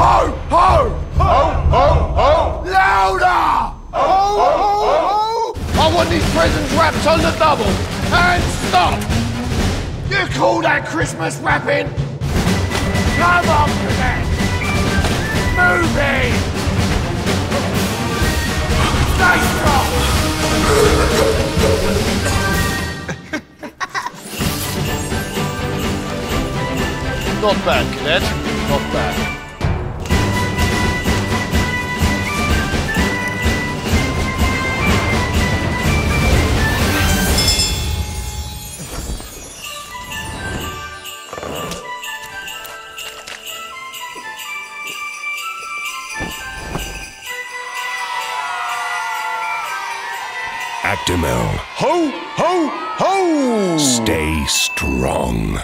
Ho! Ho! Ho! Ho! Ho! Louder! Ho! Ho! Ho! I want these presents wrapped on the double. And stop! You call that Christmas wrapping? Come on, Cadet! Move in! Stay strong! Not bad, cadet. Not bad. Actimel. Ho, ho, ho! Stay strong.